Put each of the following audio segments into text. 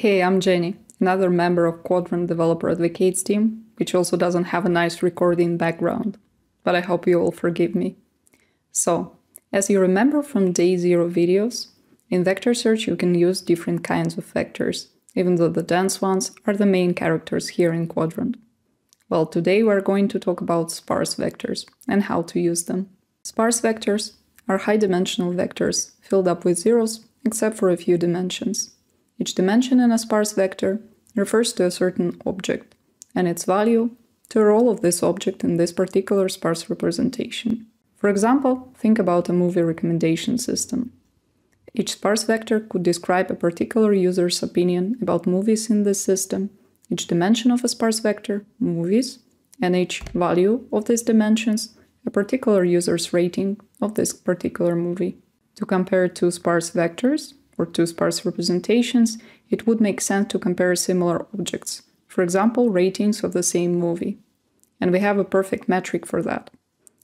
Hey, I'm Jenny, another member of Qdrant Developer Advocates team, which also doesn't have a nice recording background, but I hope you all forgive me. So, as you remember from day zero videos, in vector search you can use different kinds of vectors, even though the dense ones are the main characters here in Qdrant. Well, today we're going to talk about sparse vectors and how to use them. Sparse vectors are high-dimensional vectors filled up with zeros except for a few dimensions. Each dimension in a sparse vector refers to a certain object, and its value to a role of this object in this particular sparse representation. For example, think about a movie recommendation system. Each sparse vector could describe a particular user's opinion about movies in this system, each dimension of a sparse vector, movies, and each value of these dimensions, a particular user's rating of this particular movie. To compare two sparse vectors, or two sparse representations, it would make sense to compare similar objects, for example, ratings of the same movie. And we have a perfect metric for that.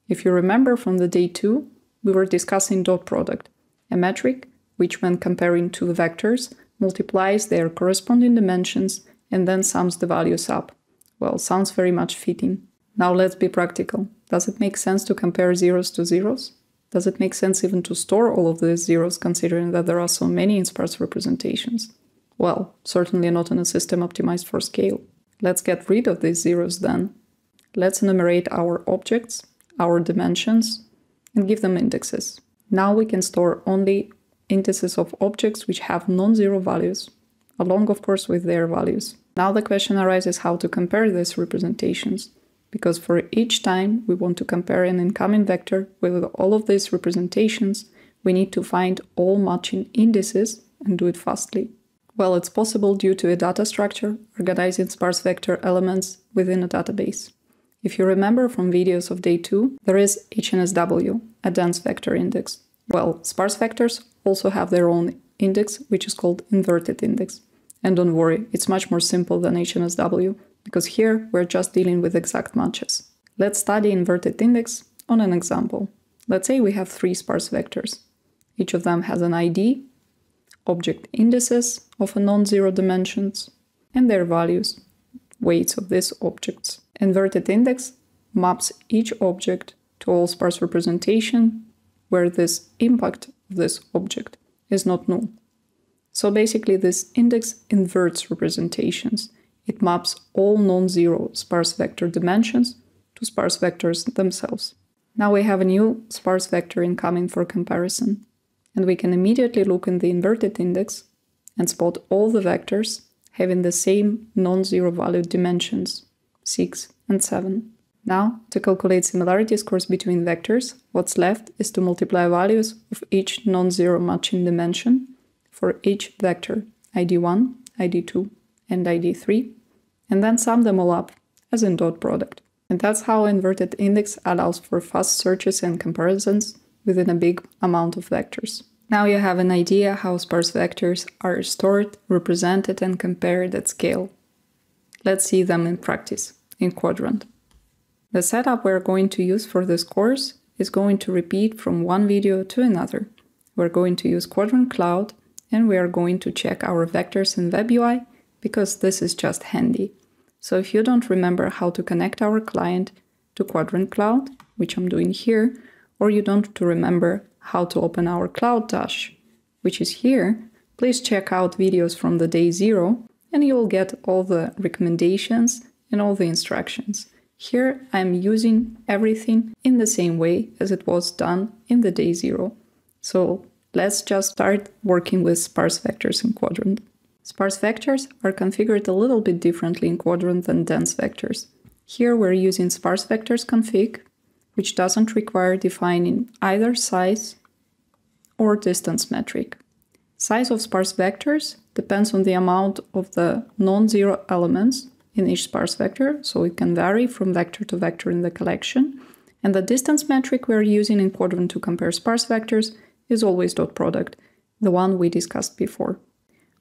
If you remember from the day 2, we were discussing dot product, a metric which when comparing two vectors multiplies their corresponding dimensions and then sums the values up. Well, sounds very much fitting. Now let's be practical. Does it make sense to compare zeros to zeros? Does it make sense even to store all of these zeros considering that there are so many in sparse representations? Well, certainly not in a system optimized for scale. Let's get rid of these zeros then. Let's enumerate our objects, our dimensions, and give them indexes. Now we can store only indices of objects which have non-zero values, along of course with their values. Now the question arises how to compare these representations because for each time we want to compare an incoming vector with all of these representations, we need to find all matching indices and do it fastly. Well, it's possible due to a data structure organizing sparse vector elements within a database. If you remember from videos of day 2, there is HNSW, a dense vector index. Well, sparse vectors also have their own index, which is called inverted index. And don't worry, it's much more simple than HNSW, because here we're just dealing with exact matches. Let's study inverted index on an example. Let's say we have three sparse vectors. Each of them has an ID, object indices of a non-zero dimensions, and their values, weights of these objects. Inverted index maps each object to all sparse representation where this impact of this object is not null. So basically this index inverts representations it maps all non-zero sparse vector dimensions to sparse vectors themselves. Now we have a new sparse vector incoming for comparison, and we can immediately look in the inverted index and spot all the vectors having the same non-zero valued dimensions, 6 and 7. Now, to calculate similarity scores between vectors, what's left is to multiply values of each non-zero matching dimension for each vector, id1, id2, and id3, and then sum them all up as in dot product. And that's how inverted index allows for fast searches and comparisons within a big amount of vectors. Now you have an idea how sparse vectors are stored, represented, and compared at scale. Let's see them in practice, in Qdrant. The setup we're going to use for this course is going to repeat from one video to another. We're going to use Qdrant Cloud, and we are going to check our vectors in WebUI because this is just handy. So if you don't remember how to connect our client to Qdrant Cloud, which I'm doing here, or you don't remember how to open our Cloud Dash, which is here, please check out videos from the day zero and you'll get all the recommendations and all the instructions. Here I'm using everything in the same way as it was done in the day zero. So let's just start working with sparse vectors in Qdrant. Sparse vectors are configured a little bit differently in Qdrant than dense vectors. Here we're using sparse vectors config, which doesn't require defining either size or distance metric. Size of sparse vectors depends on the amount of the non-zero elements in each sparse vector, so it can vary from vector to vector in the collection. And the distance metric we're using in Qdrant to compare sparse vectors is always dot product, the one we discussed before.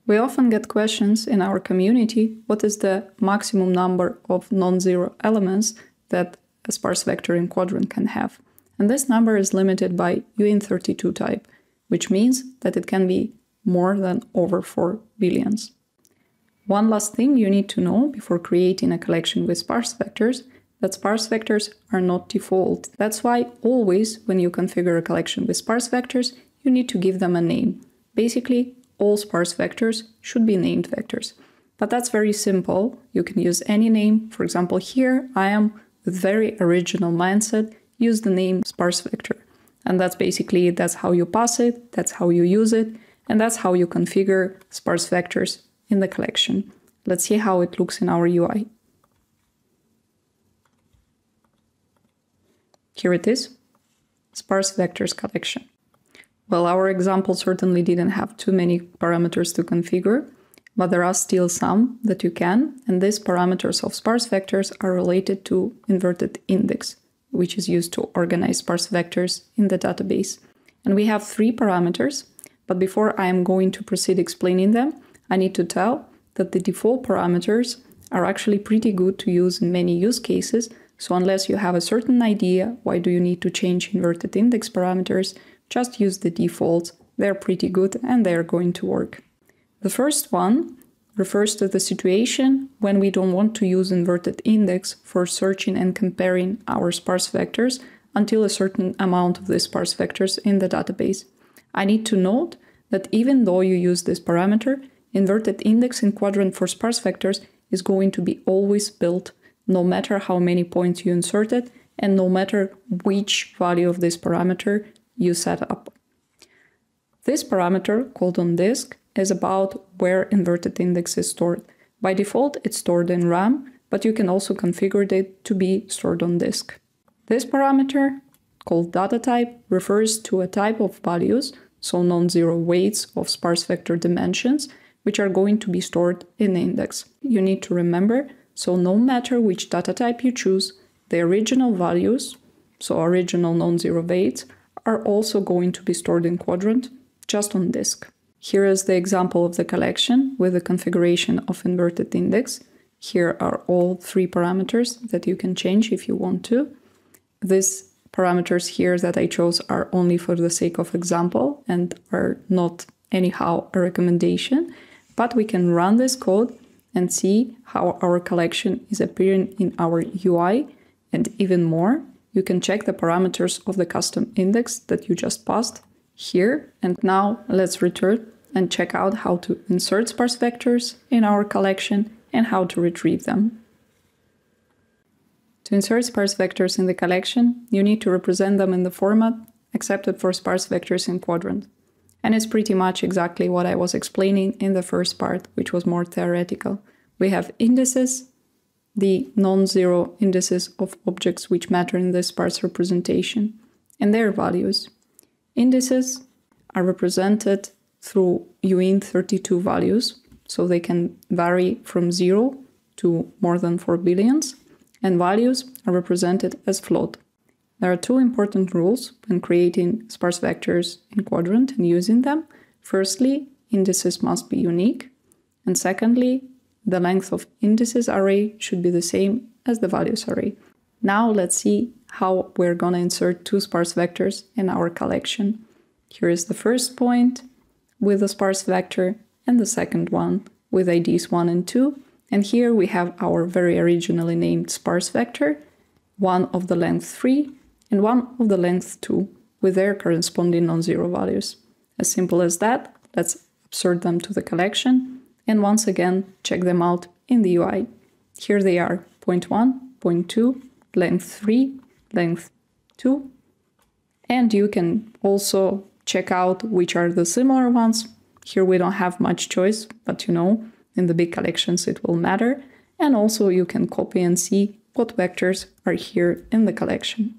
We often get questions in our community what is the maximum number of non-zero elements that a sparse vector in Qdrant can have. And this number is limited by uint32 type, which means that it can be more than over 4 billions. One last thing you need to know before creating a collection with sparse vectors that sparse vectors are not default. That's why always when you configure a collection with sparse vectors, you need to give them a name. Basically, all sparse vectors should be named vectors. But that's very simple. You can use any name. For example, here I am with very original mindset, use the name sparse vector. And that's basically, that's how you pass it, that's how you use it, and that's how you configure sparse vectors in the collection. Let's see how it looks in our UI. Here it is, sparse vectors collection. Well, our example certainly didn't have too many parameters to configure, but there are still some that you can, and these parameters of sparse vectors are related to inverted index, which is used to organize sparse vectors in the database. And we have three parameters, but before I am going to proceed explaining them, I need to tell that the default parameters are actually pretty good to use in many use cases so unless you have a certain idea why do you need to change inverted index parameters, just use the default, They're pretty good and they're going to work. The first one refers to the situation when we don't want to use inverted index for searching and comparing our sparse vectors until a certain amount of these sparse vectors in the database. I need to note that even though you use this parameter, inverted index in Qdrant for sparse vectors is going to be always built no matter how many points you inserted and no matter which value of this parameter you set up. This parameter, called on disk, is about where inverted index is stored. By default, it's stored in RAM, but you can also configure it to be stored on disk. This parameter, called data type, refers to a type of values, so non-zero weights of sparse vector dimensions, which are going to be stored in the index. You need to remember so no matter which data type you choose, the original values, so original non-zero weights, are also going to be stored in Qdrant, just on disk. Here is the example of the collection with the configuration of inverted index. Here are all three parameters that you can change if you want to. These parameters here that I chose are only for the sake of example and are not anyhow a recommendation, but we can run this code and see how our collection is appearing in our UI. And even more, you can check the parameters of the custom index that you just passed here. And now let's return and check out how to insert sparse vectors in our collection and how to retrieve them. To insert sparse vectors in the collection, you need to represent them in the format accepted for sparse vectors in Qdrant. And it's pretty much exactly what I was explaining in the first part, which was more theoretical. We have indices, the non-zero indices of objects which matter in the sparse representation, and their values. Indices are represented through uint32 values, so they can vary from 0 to more than 4 billions, and values are represented as float. There are two important rules when creating sparse vectors in Qdrant and using them. Firstly, indices must be unique, and secondly, the length of indices array should be the same as the values array. Now let's see how we're gonna insert two sparse vectors in our collection. Here is the first point with a sparse vector and the second one with IDs 1 and 2. And here we have our very originally named sparse vector, one of the length 3 and one of the length 2 with their corresponding non-zero values. As simple as that, let's insert them to the collection and once again check them out in the UI. Here they are, point 1, point 2, length 3, length 2, and you can also check out which are the similar ones. Here we don't have much choice, but you know, in the big collections it will matter. And also you can copy and see what vectors are here in the collection.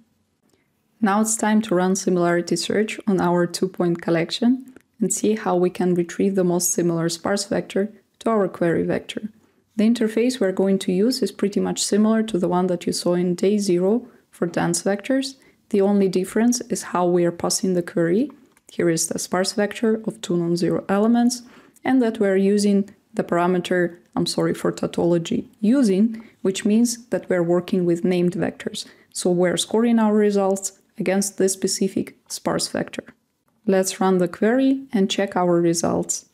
Now it's time to run similarity search on our two-point collection and see how we can retrieve the most similar sparse vector to our query vector. The interface we're going to use is pretty much similar to the one that you saw in day zero for dense vectors. The only difference is how we are passing the query. Here is the sparse vector of two non-zero elements, and that we're using the parameter, I'm sorry for tautology, using, which means that we're working with named vectors. So we're scoring our results against this specific sparse vector. Let's run the query and check our results.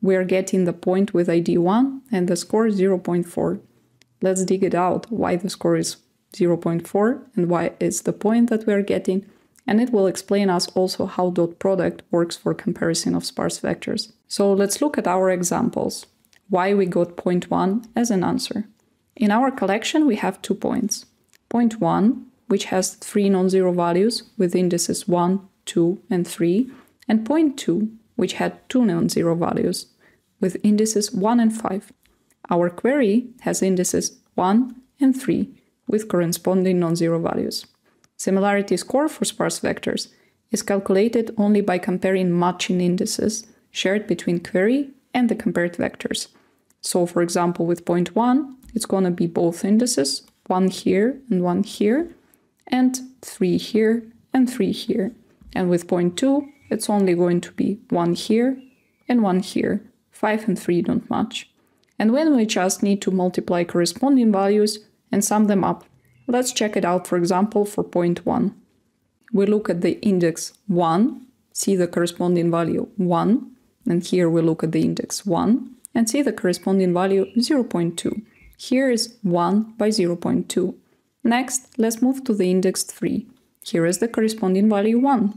we are getting the point with ID 1 and the score 0.4. Let's dig it out why the score is 0.4 and why it's the point that we are getting, and it will explain us also how dot product works for comparison of sparse vectors. So let's look at our examples, why we got point 1 as an answer. In our collection we have two points. Point 1, which has three non-zero values with indices 1, 2, and 3, and point 2, which had two non-zero values with indices 1 and 5. Our query has indices 1 and 3 with corresponding non-zero values. Similarity score for sparse vectors is calculated only by comparing matching indices shared between query and the compared vectors. So for example, with point 1, it's going to be both indices, one here and one here, and 3 here and 3 here. And with point 2, it's only going to be 1 here and 1 here. 5 and 3 don't match. And when we just need to multiply corresponding values and sum them up, let's check it out for example for point 1. We look at the index 1, see the corresponding value 1, and here we look at the index 1 and see the corresponding value 0.2. Here is 1 by 0.2. Next, let's move to the index 3. Here is the corresponding value 1.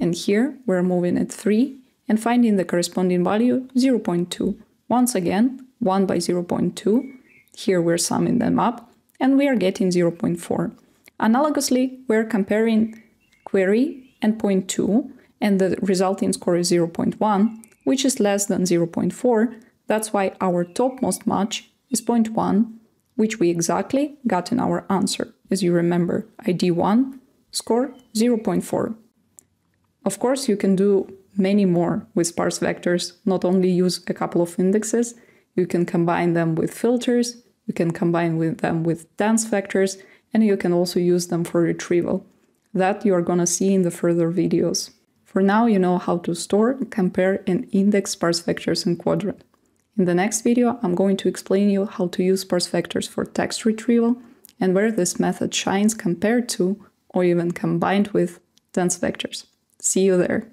And here we're moving at 3 and finding the corresponding value 0.2. Once again, 1 by 0.2. Here we're summing them up and we are getting 0.4. Analogously, we're comparing query and point 2 and the resulting score is 0.1, which is less than 0.4. That's why our topmost match is point 1, which we exactly got in our answer. As you remember, ID 1, score 0.4. Of course, you can do many more with sparse vectors, not only use a couple of indexes, you can combine them with filters, you can combine with them with dense vectors, and you can also use them for retrieval. That you are gonna see in the further videos. For now, you know how to store, compare, and index sparse vectors in Qdrant. In the next video, I'm going to explain you how to use sparse vectors for text retrieval and where this method shines compared to, or even combined with, dense vectors. See you there.